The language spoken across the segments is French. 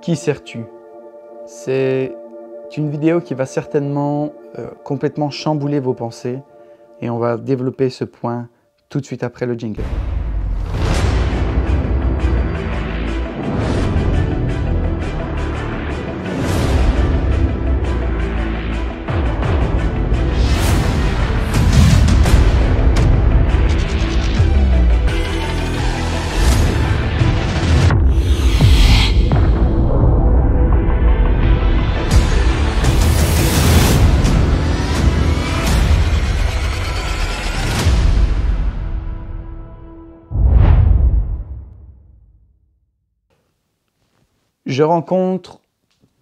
Qui sers-tu? C'est une vidéo qui va certainement euh, complètement chambouler vos pensées et on va développer ce point tout de suite après le jingle. Je rencontre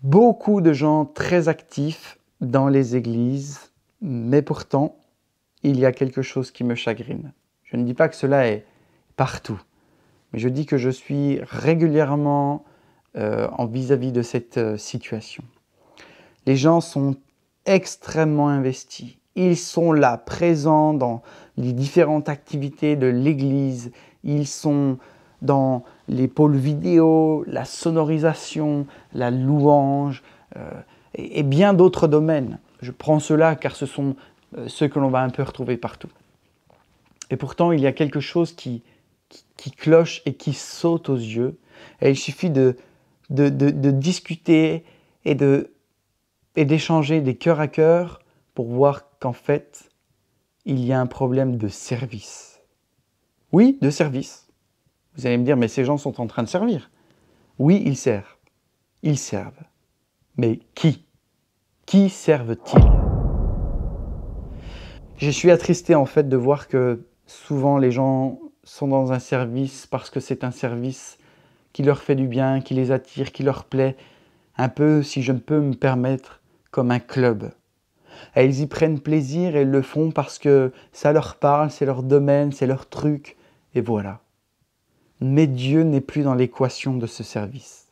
beaucoup de gens très actifs dans les églises, mais pourtant, il y a quelque chose qui me chagrine. Je ne dis pas que cela est partout, mais je dis que je suis régulièrement euh, en vis-à-vis de cette euh, situation. Les gens sont extrêmement investis. Ils sont là, présents dans les différentes activités de l'Église. Ils sont dans les pôles vidéo, la sonorisation, la louange euh, et, bien d'autres domaines. Je prends cela car ce sont euh, ceux que l'on va un peu retrouver partout. Et pourtant, il y a quelque chose qui, qui, cloche et qui saute aux yeux. Et il suffit de, de, de, discuter et de et d'échanger des cœurs à cœur pour voir qu'en fait, il y a un problème de service. Oui, de service. Vous allez me dire, mais ces gens sont en train de servir. Oui, ils servent. Ils servent. Mais qui? Qui servent-ils? Je suis attristé en fait de voir que souvent les gens sont dans un service parce que c'est un service qui leur fait du bien, qui les attire, qui leur plaît, un peu, si je ne peux me permettre, comme un club. Et ils y prennent plaisir et le font parce que ça leur parle, c'est leur domaine, c'est leur truc, et voilà mais Dieu n'est plus dans l'équation de ce service.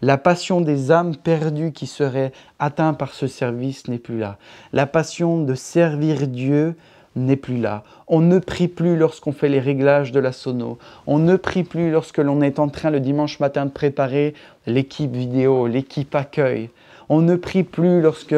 La passion des âmes perdues qui seraient atteintes par ce service n'est plus là. La passion de servir Dieu n'est plus là. On ne prie plus lorsqu'on fait les réglages de la sono. On ne prie plus lorsque l'on est en train le dimanche matin de préparer l'équipe vidéo, l'équipe accueil. On ne prie plus lorsque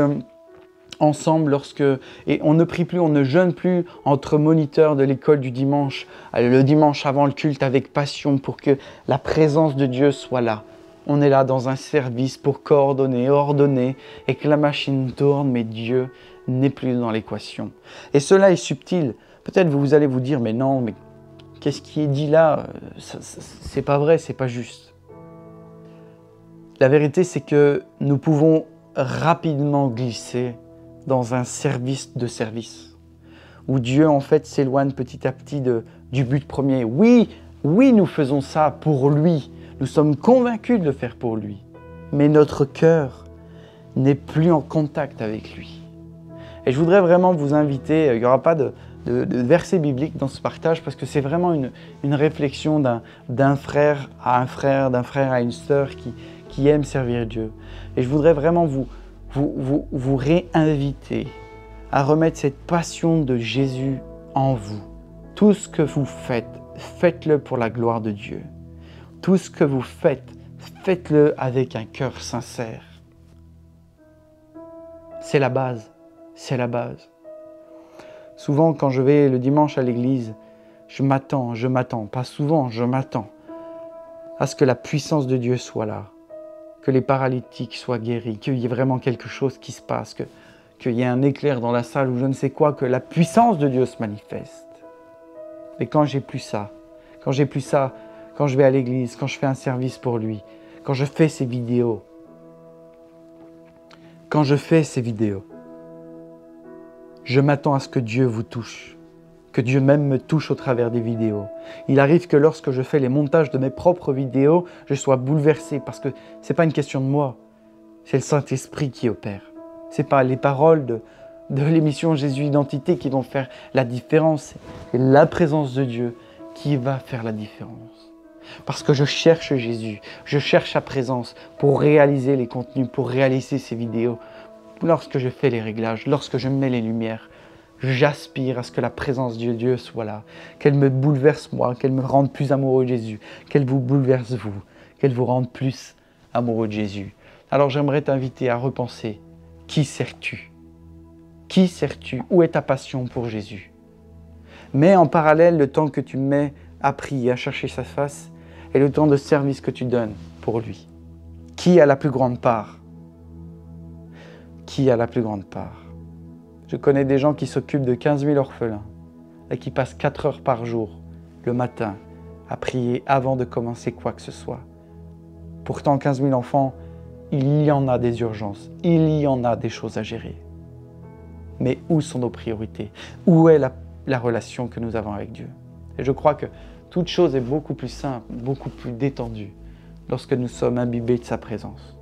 ensemble lorsque et on ne prie plus, on ne jeûne plus entre moniteurs de l'école du dimanche, euh, le dimanche avant le culte avec passion pour que la présence de Dieu soit là. On est là dans un service pour coordonner, ordonner et que la machine tourne, mais Dieu n'est plus dans l'équation. Et cela est subtil. Peut-être vous allez vous dire, mais non, mais qu'est-ce qui est dit là? C'est pas vrai, c'est pas juste. La vérité, c'est que nous pouvons rapidement glisser dans un service de service, où Dieu en fait s'éloigne petit à petit de, du but premier. Oui, oui, nous faisons ça pour lui, nous sommes convaincus de le faire pour lui, mais notre cœur n'est plus en contact avec lui. Et je voudrais vraiment vous inviter, il n'y aura pas de, de, verset biblique dans ce partage parce que c'est vraiment une, une réflexion d'un frère à un frère, d'un frère à une sœur qui, qui aime servir Dieu. Et je voudrais vraiment vous, vous, vous, réinvitez à remettre cette passion de Jésus en vous. Tout ce que vous faites, faites-le pour la gloire de Dieu. Tout ce que vous faites, faites-le avec un cœur sincère. C'est la base, c'est la base. Souvent quand je vais le dimanche à l'église, je m'attends, je m'attends, pas souvent, je m'attends à ce que la puissance de Dieu soit là, que les paralytiques soient guéris, qu'il y ait vraiment quelque chose qui se passe, qu'il y ait un éclair dans la salle ou je ne sais quoi, que la puissance de Dieu se manifeste. Mais quand j'ai plus ça, quand j'ai plus ça, quand je vais à l'église, quand je fais un service pour lui, quand je fais ces vidéos, quand je fais ces vidéos, je m'attends à ce que Dieu vous touche que Dieu même me touche au travers des vidéos. Il arrive que lorsque je fais les montages de mes propres vidéos, je sois bouleversé parce que ce n'est pas une question de moi, c'est le Saint-Esprit qui opère. Ce n'est pas les paroles de, de l'émission Jésus Identité qui vont faire la différence, c'est la présence de Dieu qui va faire la différence. Parce que je cherche Jésus, je cherche sa présence pour réaliser les contenus, pour réaliser ces vidéos. Lorsque je fais les réglages, lorsque je mets les lumières, J'aspire à ce que la présence de Dieu soit là, qu'elle me bouleverse moi, qu'elle me rende plus amoureux de Jésus, qu'elle vous bouleverse vous, qu'elle vous rende plus amoureux de Jésus. Alors j'aimerais t'inviter à repenser, qui sers-tu? Qui sers-tu? Où est ta passion pour Jésus? Mais en parallèle le temps que tu mets à prier, à chercher sa face, et le temps de service que tu donnes pour lui. Qui a la plus grande part? Qui a la plus grande part? Je connais des gens qui s'occupent de 15 000 orphelins et qui passent 4 heures par jour, le matin, à prier avant de commencer quoi que ce soit. Pourtant, 15 000 enfants, il y en a des urgences, il y en a des choses à gérer. Mais où sont nos priorités? Où est la, la relation que nous avons avec Dieu? Et je crois que toute chose est beaucoup plus simple, beaucoup plus détendue lorsque nous sommes imbibés de sa présence.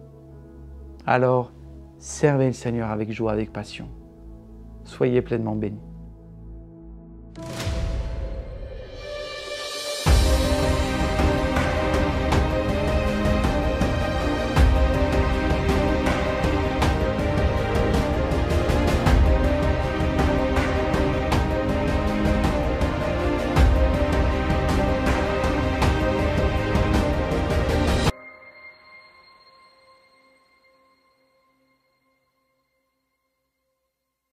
Alors, servez le Seigneur avec joie, avec passion. Soyez pleinement bénis.